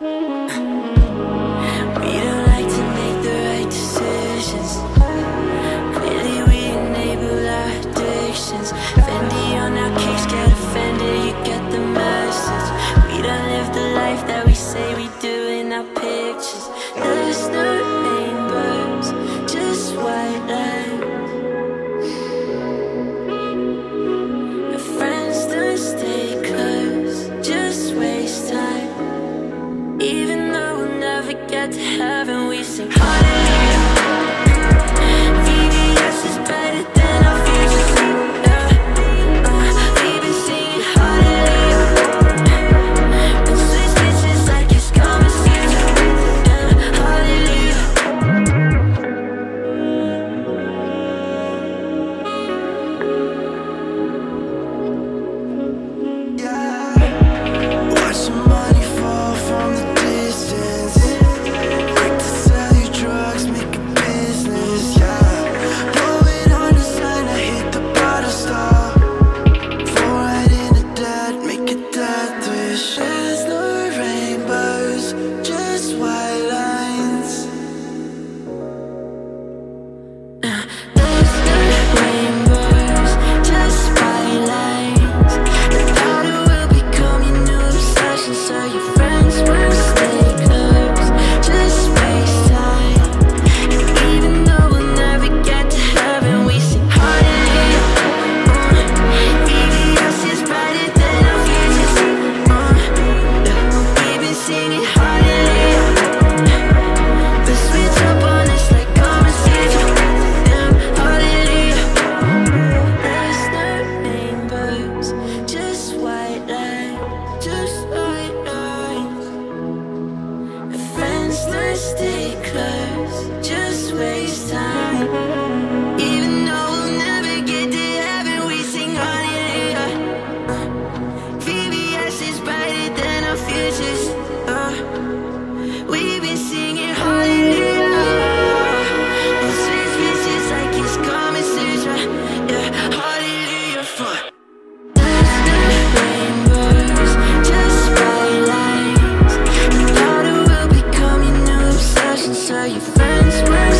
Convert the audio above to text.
Mm-hmm. Heaven, we sing hallelujah. VVS is better than wish. Still. friends when